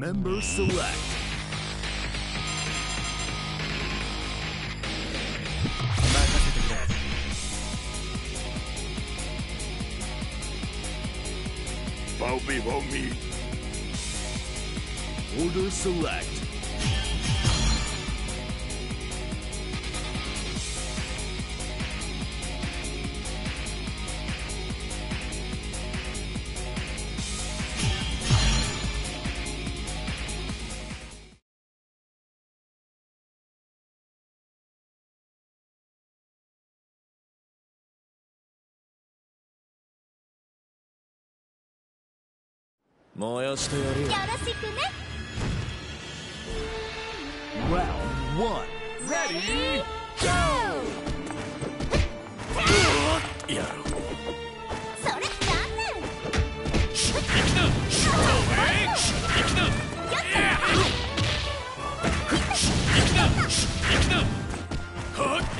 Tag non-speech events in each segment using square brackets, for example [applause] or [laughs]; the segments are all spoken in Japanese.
Member Select. Bobby, Bobby. Order Select. 燃やしてやるよよろしくね Round 1 Ready Go やろうそれ残念行きな行きなやった行きな行きな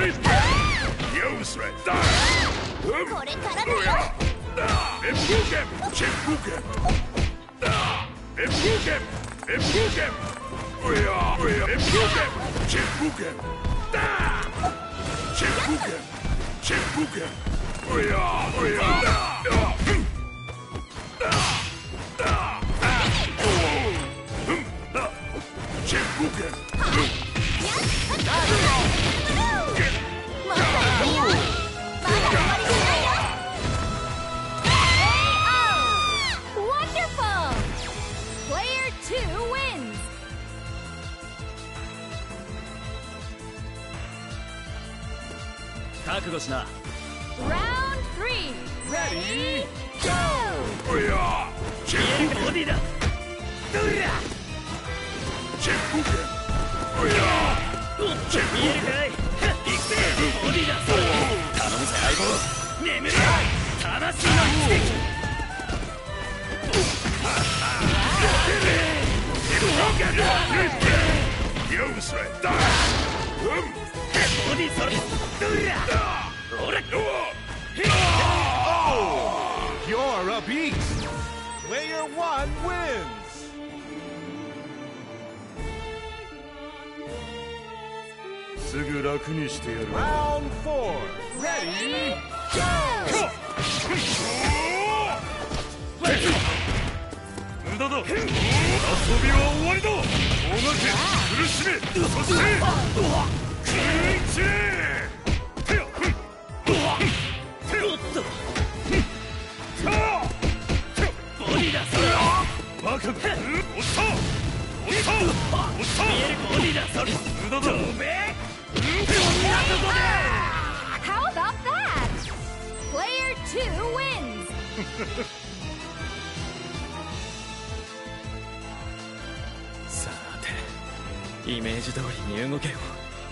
ケンプリ覚悟しな。Round 3 Ready? Go! おやチェンブーケンボディだ。チェンブーケンおや見えるかい？行くぜボディだ。頼むぜ相棒眠れ。魂の奇ユースレッダーう。ん跡ボディそれどりゃほら You're a beast! Player one wins! すぐ楽にしてやる Round four. Ready? Go! 無駄だ遊びは終わりだ大掛け苦しめそして [laughs] さてイメージ通りに動けよ。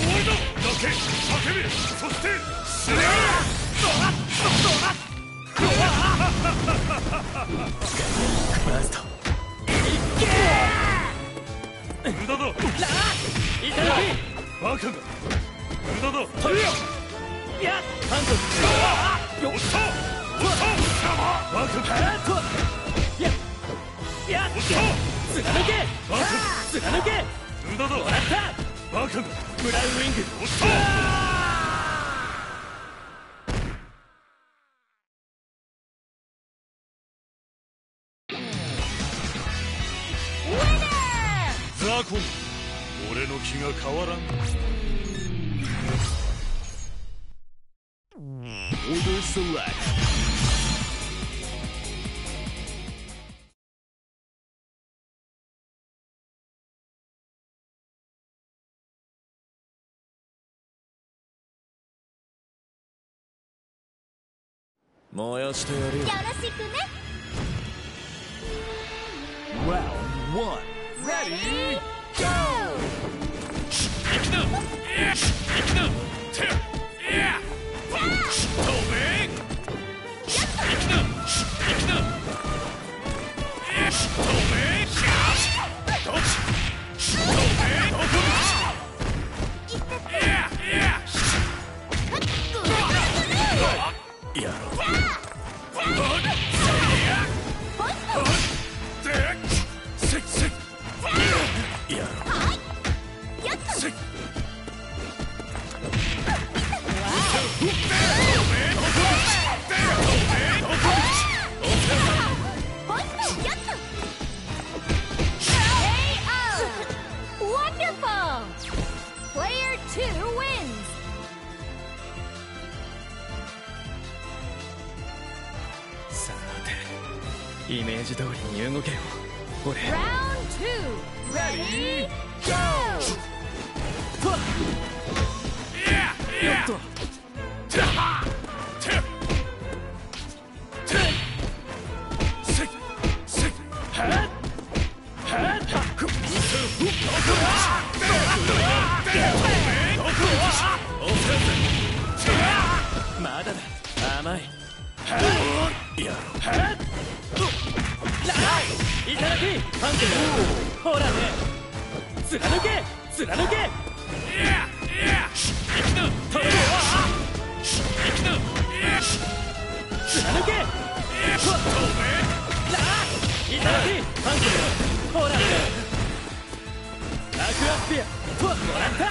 終わりだけ叫べそして死ねバスト無駄だいただきバカが無駄だやハンドル落ちた落ちたバカがやっ貫け貫け無駄だもらったバカがブラウンウィングおっと俺の気が変わらん Order select. 燃やしてやる。よよろしくね。Round one. Ready? Go! 行きなよし行きなていや透明行きな行きなよし Round two. Ready? Ready? け貫け。いやいや行きな取れ行きなよし貫けいただきパンケーほらねアクアスピアもらった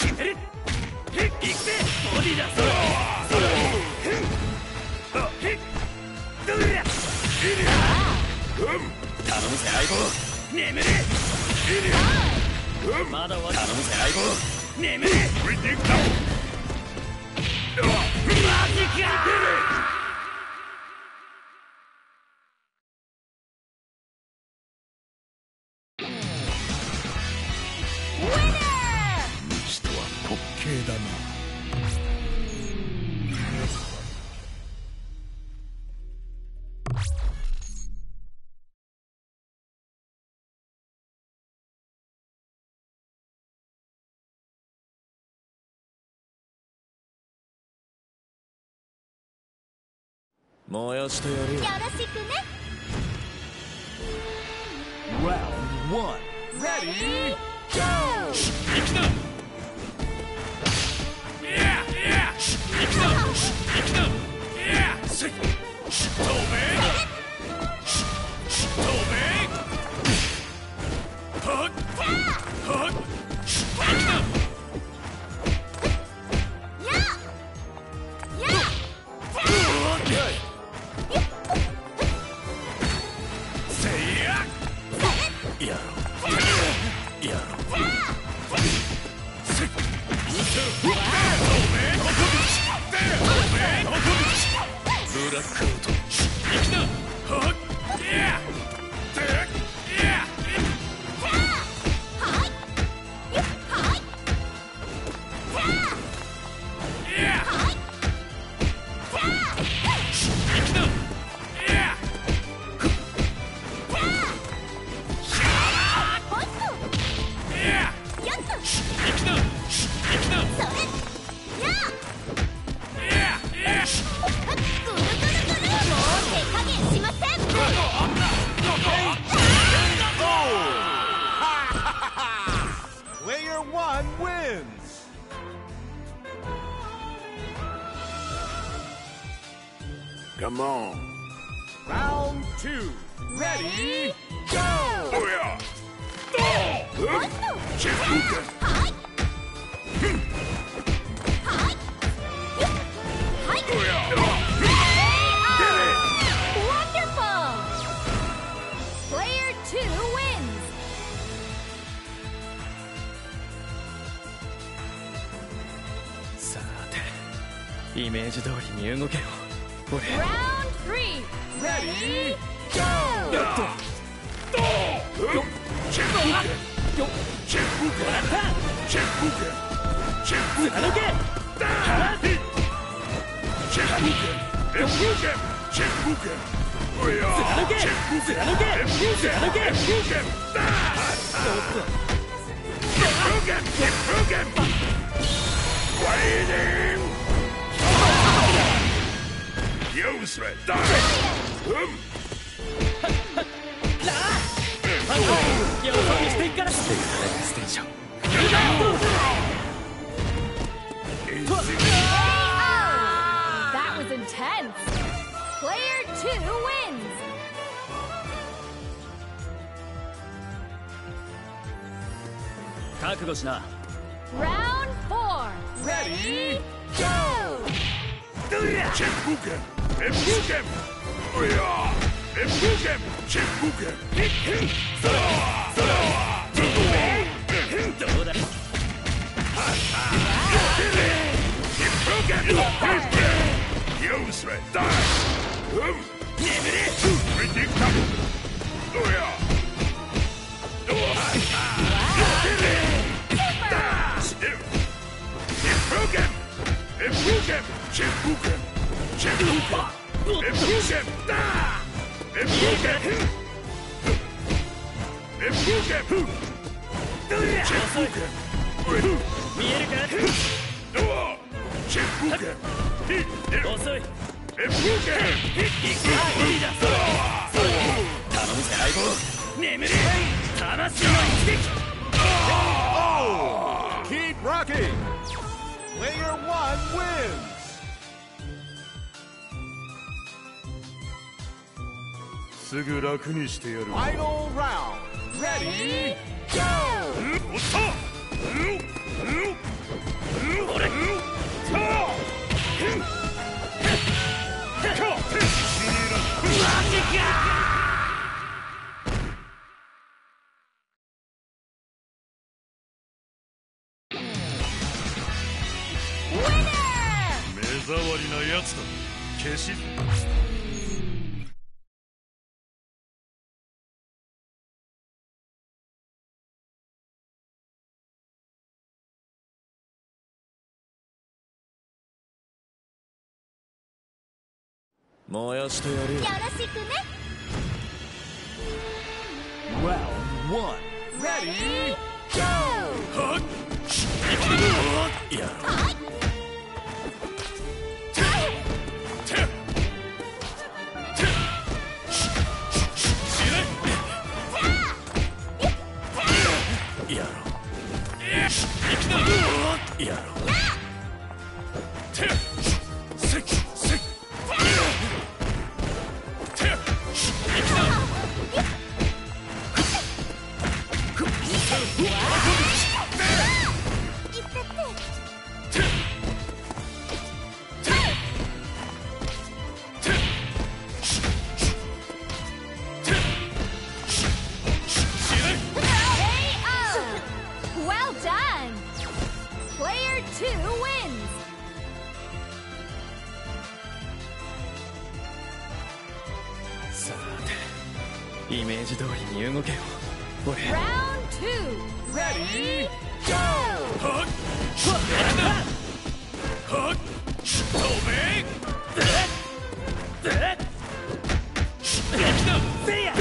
決めるへっ行くぜボディだそれそれへっあへっどれやうん頼むぜ相棒眠れうんまだ終わ頼むぜ。相棒眠マジか燃やしてやるよよろしくね Round one Ready Go 行きないやいや行きな行きないやせっ透明透明はっはっイメージ通りに動けよ。俺ラウンド3レディー！ゴーやっドーよっチェッチェッチェッチェッッチェッチェッッチェッチェッ You threat that was intense! Player 2 wins! Round 4! Ready, go! 全部か Impugem! Impugem! Chimpugem! Zoroa! Zoroa! Zoroa! Impugem! Impugem! Useless! Die! Predictable! Zoroa! Impugem! Impugem! Chimpugem! Keep rocking! Player one wins! すぐ楽にしてやる。ファイナルラウンドレディーゴーおっと。マジか燃やしてやるよよろしくね Round 1 Ready, Go! はっイメージ通りに動けよ。俺。ラウンド2レディーゴーはっ。はっ。はっ。できたせや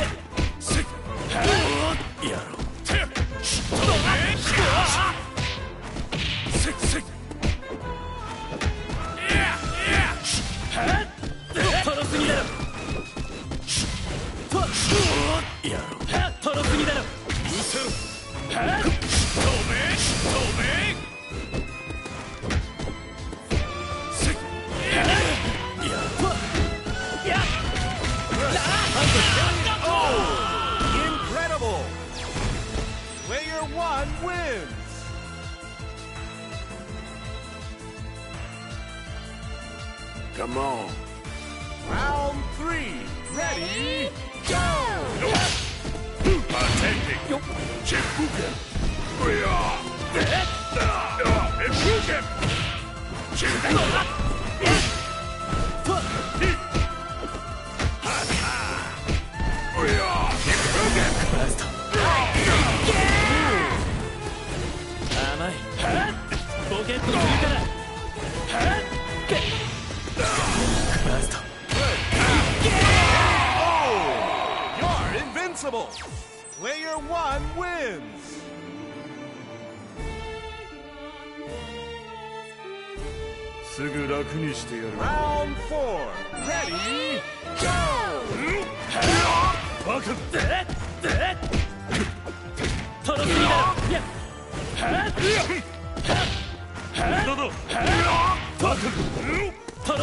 Come on. Round three. Ready? Go! Attending. Chibuken. Uya. Efugen. Chibuken. You're invincible. Player one wins. Round four. Ready? Go! トロ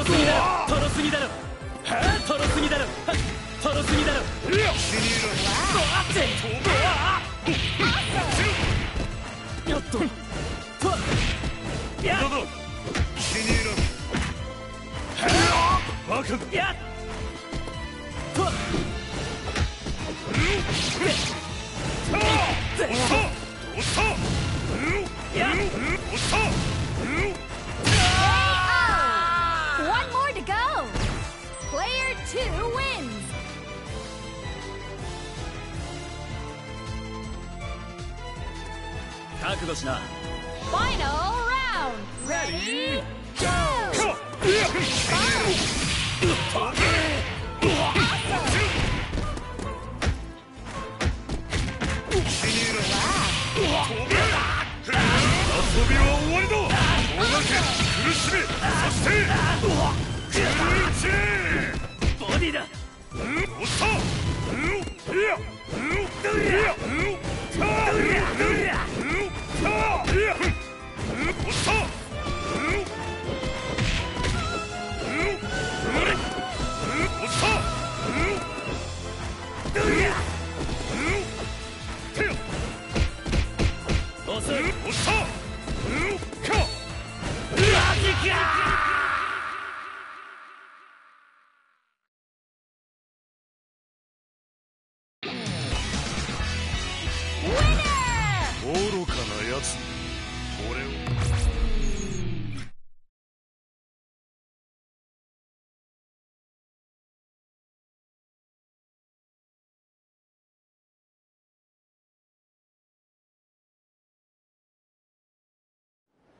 すぎだろ。トロすぎだろトロすぎだろトロすぎだろトロすぎだろよっとやだだ。気に入らん。バカやと押した押したや押した One more to go! Player 2 wins! 覚悟しな Final round! Ready? Go! Wow!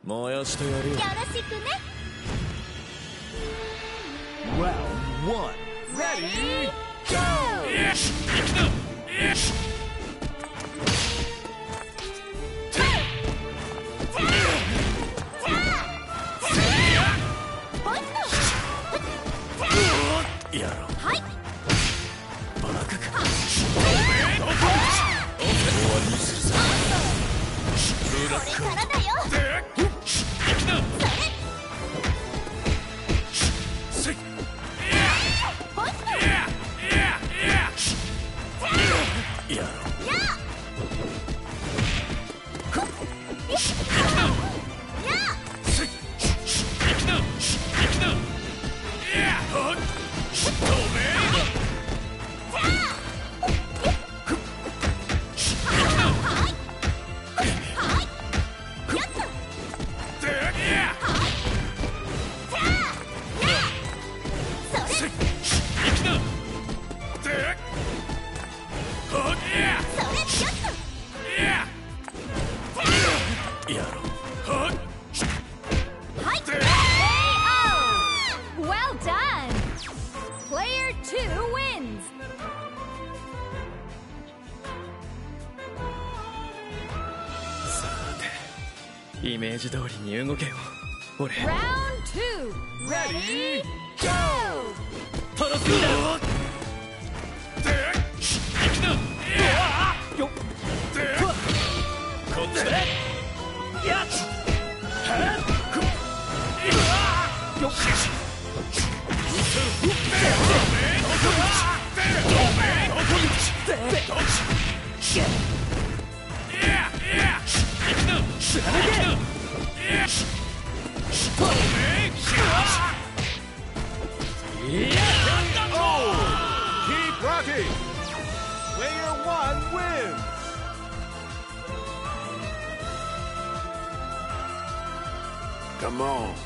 燃やしてやるよよろしくね Round one. Ready? Go! よに動けよ俺。ラウンド2レディーゴーだで行くなよっ。こっ。ちだやっ。はっ。よっ。ム Keep rocking! Player one wins! Come on.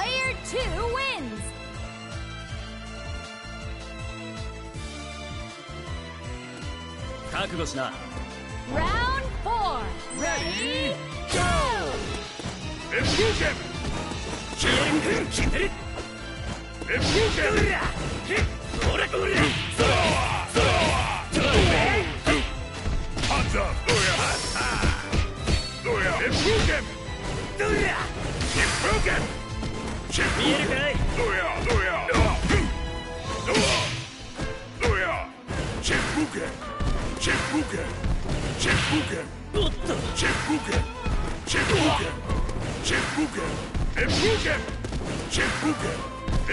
Player 2 wins! Round 4, ready, go! Infusion! Infusion! Infusion! Ora, ora! Zora! Zora! 見えるかいどうやどうやどうやどうやチェックケチェックケチェックケおっとチェックケチェックケチェックケエフーケチェックケ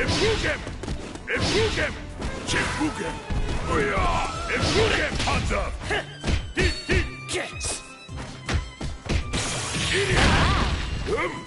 エフーケエフーケチェックケおやエフーケハンズアップヒッヒッケッ Idiot! Um!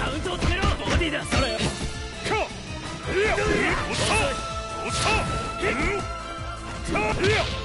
カウントを止めろボディだそれかっうんっ